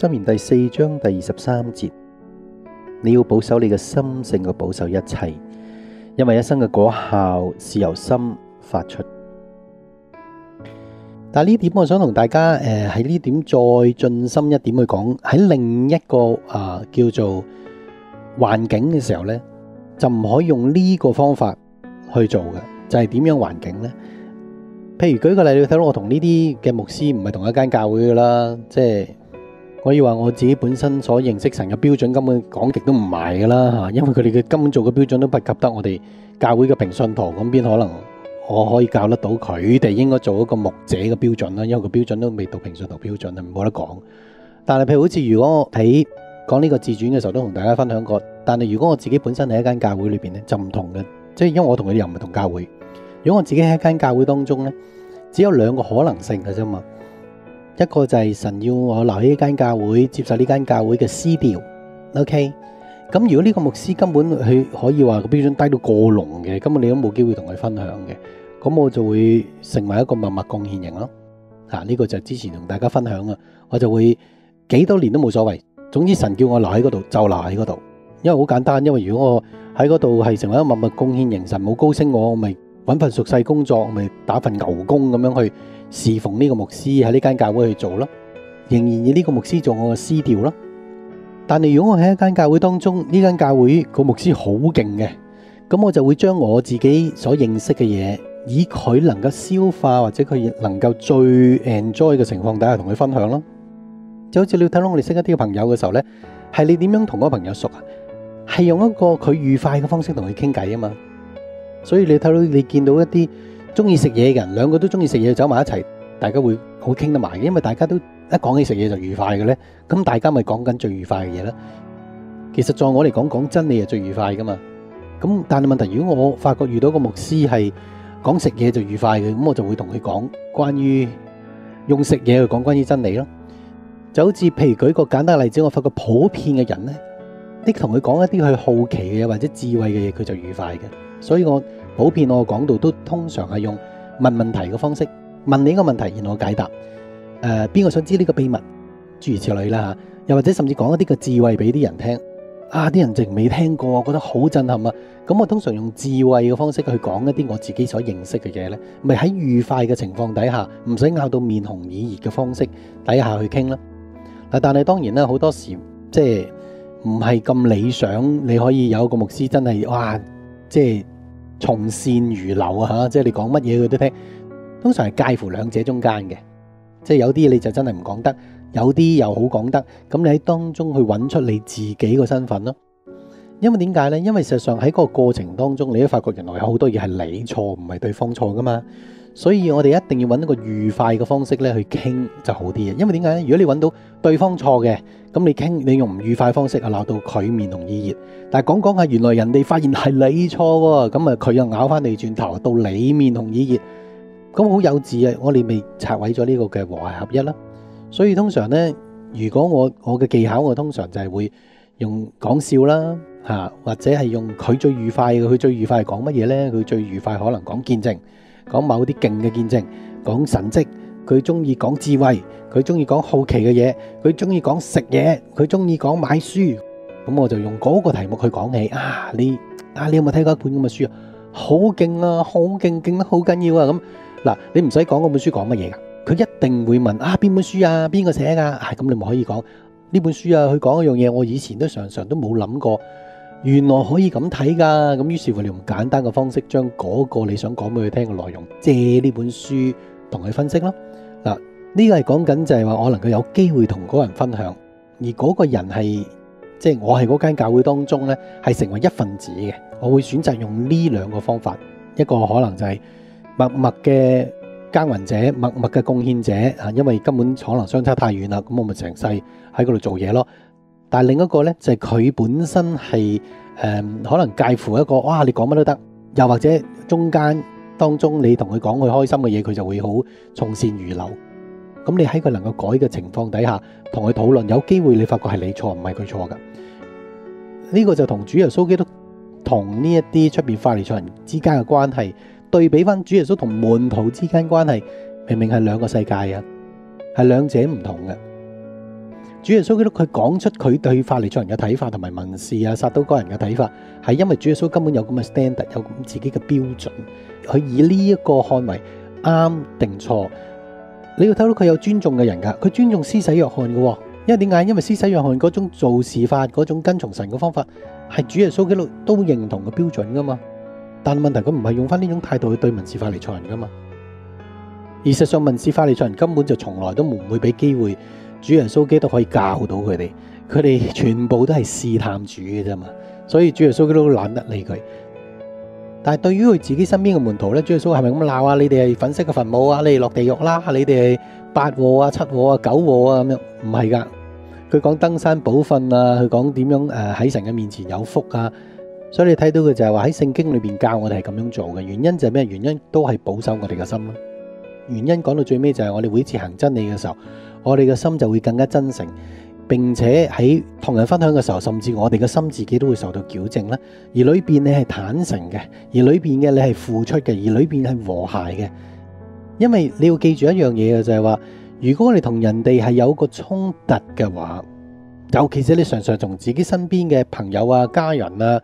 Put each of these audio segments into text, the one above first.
箴言第四章第二十三節，你要保守你嘅心勝過保守一切，因為一生嘅果效是由心發出。但係呢點，我想同大家诶喺呢點再進深一點去講，喺另一個啊、叫做環境嘅時候呢，就唔可以用呢個方法去做嘅，就係、是、點樣環境呢？譬如舉個例，你睇到我同呢啲嘅牧師唔係同一間教會噶啦，即係可以話我自己本身所認識神嘅標準根本講極都唔埋噶啦吓，因為佢哋嘅根本做嘅標準都不及得我哋教會嘅平信徒，咁邊可能我可以教得到佢哋應該做一個牧者嘅標準啦？因為個標準都未到平信徒標準啊，冇得講。但係譬如好似如果我喺講呢個自传嘅時候，都同大家分享過。但係如果我自己本身喺一間教會裏邊咧，就唔同嘅，即係因為我同佢哋又唔係同教會。如果我自己喺一間教會當中咧，只有兩個可能性嘅啫嘛。一個就係神要我留喺呢間教會，接受呢間教會嘅思調。OK，咁如果呢個牧師根本佢可以話個標準低到過龍嘅，根本你都冇機會同佢分享嘅，咁我就會成為一個默默貢獻型咯。啊，呢個就係之前同大家分享啊，我就會幾多年都冇所謂。總之神叫我留喺嗰度就留喺嗰度，因為好簡單，因為如果我喺嗰度係成為一個默默貢獻型，神冇高升我，我咪。揾份熟細工作，咪打份牛工咁样去侍奉呢个牧师喺呢间教会去做咯，仍然以呢个牧师做我嘅師調咯。但系如果我喺一间教会当中，呢间教会个牧师好劲嘅，咁我就会将我自己所认识嘅嘢，以佢能够消化或者佢能够最 enjoy 嘅情况底下同佢分享咯。就好似你睇到我哋识一啲嘅朋友嘅时候呢，系你点样同嗰個朋友熟啊？系用一个佢愉快嘅方式同佢倾偈啊嘛。所以你睇到你見到一啲中意食嘢嘅人，兩個都中意食嘢走埋一齊，大家會好傾得埋嘅，因為大家都一講起食嘢就愉快嘅咧。咁大家咪講緊最愉快嘅嘢啦。其實在我嚟講，講真理係最愉快噶嘛。咁但係問題，如果我發覺遇到個牧師係講食嘢就愉快嘅，咁我就會同佢講關於用食嘢去講關於真理咯。就好似譬如舉個簡單例子，我發覺普遍嘅人咧，你同佢講一啲佢好奇嘅嘢或者智慧嘅嘢，佢就愉快嘅。所以我普遍我講到都通常係用問問題嘅方式問你一個問題，然後我解答。诶、呃，邊個想知呢個秘密？諸如此類啦吓，又或者甚至講一啲嘅智慧俾啲人聽。啊，啲人淨未聽過，覺得好震撼啊！咁我通常用智慧嘅方式去講一啲我自己所認識嘅嘢咧，咪喺愉快嘅情況底下，唔使拗到面紅耳熱嘅方式底下去傾啦。嗱，但係當然啦，好多時即係唔係咁理想。你可以有一個牧師真係哇，即係。從善如流啊！吓，即係你講乜嘢佢都聽。通常係介乎兩者中間嘅，即係有啲你就真係唔講得，有啲又好講得。咁你喺當中去揾出你自己個身份咯。因為點解呢？因為事實上喺嗰個過程當中，你都發覺原來有好多嘢係你錯，唔係對方錯噶嘛。所以我哋一定要揾一個愉快嘅方式咧去傾就好啲嘅，因為點解咧？如果你揾到對方錯嘅，咁你傾你用唔愉快方式啊鬧到佢面紅耳熱，但係講講下原來人哋發現係你錯喎，咁啊佢又咬翻你轉頭到你面紅耳熱，咁好幼稚啊！我哋未拆毀咗呢個嘅和諧合一啦。所以通常咧，如果我我嘅技巧，我通常就係會用講笑啦嚇，或者係用佢最愉快嘅，佢最愉快係講乜嘢咧？佢最愉快可能講見證。講某啲勁嘅見證，講神迹，佢中意講智慧，佢中意講好奇嘅嘢，佢中意講食嘢，佢中意講買書，咁我就用嗰個題目去講起啊！你啊，你有冇睇過一本咁嘅書啊？好勁啊，好勁，勁得好緊要啊！咁嗱，你唔使講嗰本書講乜嘢噶，佢一定會問啊，邊本書啊，邊個寫噶？啊，咁你咪可以講呢本書啊，佢講一樣嘢，我以前都常常都冇諗過。原來可以咁睇噶，咁於是乎你用簡單嘅方式將嗰個你想講俾佢聽嘅內容借呢本書同佢分析咯。嗱，呢個係講緊就係話我能夠有機會同嗰人分享，而嗰個人係即係我係嗰間教會當中呢，係成為一份子嘅。我會選擇用呢兩個方法，一個可能就係默默嘅耕耘者，默默嘅貢獻者啊，因為根本可能相差太遠啦，咁我咪成世喺嗰度做嘢咯。但系另一個咧，就係佢本身係誒，可能介乎一個哇，你講乜都得，又或者中間當中你同佢講佢開心嘅嘢，佢就會好從善如流。咁你喺佢能夠改嘅情況底下，同佢討論，有機會你發覺係你錯，唔係佢錯噶。呢個就同主耶穌基督同呢一啲出边法利赛人之間嘅關係對比翻，主耶穌同門徒之間關係，明明係兩個世界啊，係兩者唔同嘅。主耶穌基督佢講出佢對法利赛人嘅睇法，同埋文士啊、撒都該人嘅睇法，係因為主耶穌根本有咁嘅 standard，有咁自己嘅標準，佢以呢一個看為啱定錯。你要睇到佢有尊重嘅人噶，佢尊重施洗約翰嘅，因為點解？因為施洗約翰嗰種做事法，嗰種跟從神嘅方法，係主耶穌基督都認同嘅標準噶嘛。但係問題佢唔係用翻呢種態度去對文士法利赛人噶嘛。而實上，文士法利赛人根本就從來都唔會俾機會。主耶穌基督可以教到佢哋，佢哋全部都係試探主嘅啫嘛，所以主耶穌基督都懶得理佢。但係對於佢自己身邊嘅門徒咧，主耶穌係咪咁鬧啊？你哋係粉飾嘅墳墓啊！你哋落地獄啦！你哋係八禍啊、七禍啊、九禍啊咁樣，唔係噶。佢講登山寶訓啊，佢講點樣誒喺神嘅面前有福啊。所以你睇到佢就係話喺聖經裏邊教我哋係咁樣做嘅，原因就係咩？原因都係保守我哋嘅心咯。原因講到最尾就係我哋每次行真理嘅時候。我哋嘅心就會更加真誠，並且喺同人分享嘅時候，甚至我哋嘅心自己都會受到矯正啦。而裏邊你係坦誠嘅，而裏邊嘅你係付出嘅，而裏邊係和諧嘅。因為你要記住一樣嘢嘅就係話，如果你同人哋係有個衝突嘅話，尤其是你常常同自己身邊嘅朋友啊、家人啊。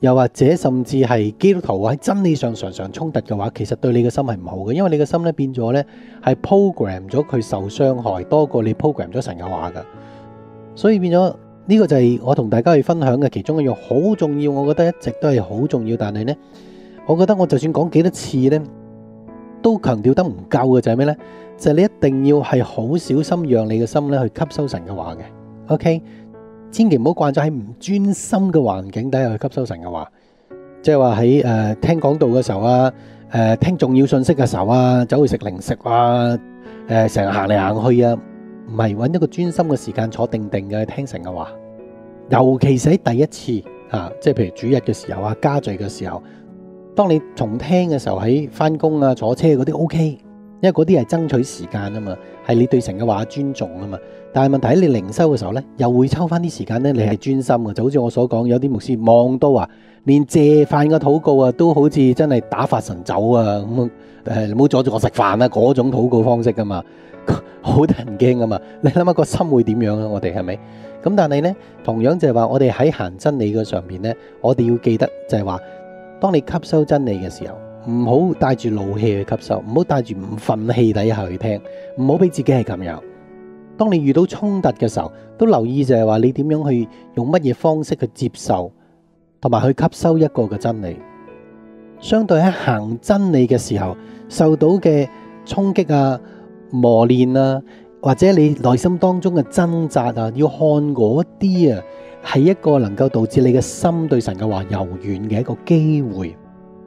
又或者甚至係基督徒喺真理上常常衝突嘅話，其實對你嘅心係唔好嘅，因為你嘅心咧變咗咧係 program 咗佢受傷害多過你 program 咗神嘅話噶，所以變咗呢個就係我同大家去分享嘅其中一樣好重要，我覺得一直都係好重要，但係咧，我覺得我就算講幾多次咧，都強調得唔夠嘅就係咩咧？就係你一定要係好小心，讓你嘅心咧去吸收神嘅話嘅，OK。千祈唔好慣咗喺唔專心嘅環境底下去吸收神嘅話，即係話喺誒聽講道嘅時候啊，诶、呃、聽重要信息嘅時候啊，走去食零食啊，诶成日行嚟行去啊，唔係揾一個專心嘅時間坐定定嘅去聽神嘅話，尤其是喺第一次啊，即係譬如主日嘅時候啊，家聚嘅時候，當你重聽嘅時候喺翻工啊坐車嗰啲 OK。因為嗰啲係爭取時間啊嘛，係你對神嘅話尊重啊嘛。但係問題喺你靈修嘅時候咧，又會抽翻啲時間咧，你係專心嘅。就好似我所講，有啲牧師望到啊，連借飯嘅禱告啊，都好似真係打發神走啊咁誒，唔好阻住我食飯啊嗰種禱告方式噶嘛，好得人驚噶嘛。你諗下個心會點樣啊？我哋係咪？咁但係咧，同樣就係話，我哋喺行真理嘅上邊咧，我哋要記得就係話，當你吸收真理嘅時候。唔好帶住怒氣去吸收，唔好帶住唔忿氣底下去聽，唔好俾自己係咁樣。當你遇到衝突嘅時候，都留意就係話你點樣去用乜嘢方式去接受，同埋去吸收一個嘅真理。相對喺行真理嘅時候，受到嘅衝擊啊、磨練啊，或者你內心當中嘅掙扎啊，要看嗰啲啊，係一個能夠導致你嘅心對神嘅話柔软嘅一個機會。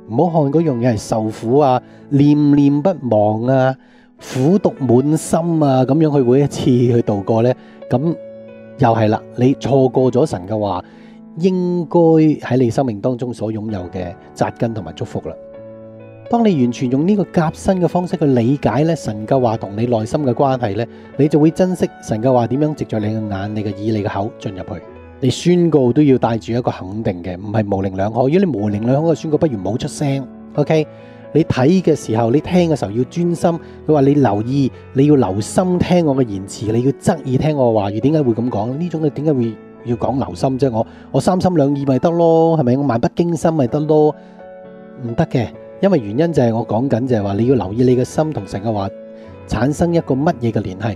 唔好看嗰樣嘢係受苦啊，念念不忘啊，苦毒滿心啊，咁樣去每一次去度過呢。咁又係啦，你錯過咗神嘅話，應該喺你生命當中所擁有嘅扎根同埋祝福啦。當你完全用呢個夾新嘅方式去理解咧神嘅話同你內心嘅關係呢，你就會珍惜神嘅話點樣藉着你嘅眼、你嘅耳、你嘅口進入去。你宣告都要帶住一個肯定嘅，唔係模棱兩可。如果你模棱兩可嘅宣告，不如冇出聲。OK，你睇嘅時候，你聽嘅時候要專心。佢話你留意，你要留心聽我嘅言辭，你要側耳聽我嘅話語。點解會咁講？呢種嘅點解會要講留心啫？我我三心兩意咪得咯，係咪？我漫不經心咪得咯？唔得嘅，因為原因就係我講緊就係話你要留意你嘅心同神嘅話產生一個乜嘢嘅聯繫。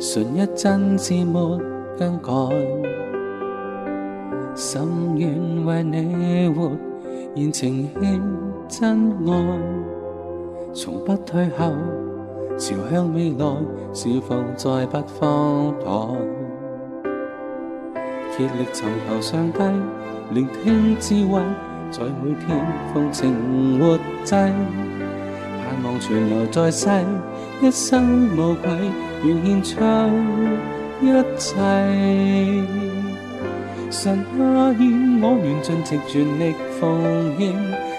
純一真摯沒更改，心願為你活，現情獻真愛，從不退後，朝向未來，是否再不荒唐？竭力尋求上帝，聆聽智慧，在每天奉情活祭。盼望存留在世，一生無愧，願獻出一切。神啊，顯我願盡情全力奉獻，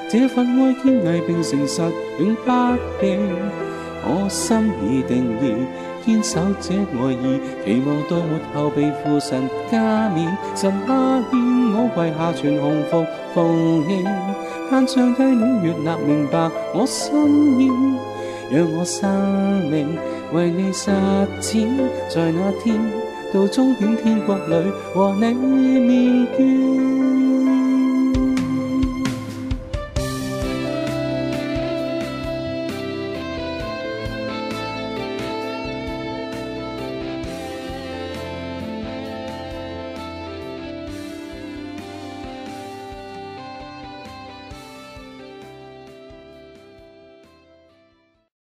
這份愛堅毅並誠實永不变。我心已定義，堅守這愛意，期望到末後被父神加冕。神啊，顯我跪下全紅服奉獻，盼上帝你悅納明白我心意，讓我生命为你实践，在那天。到终点天国里和你面见。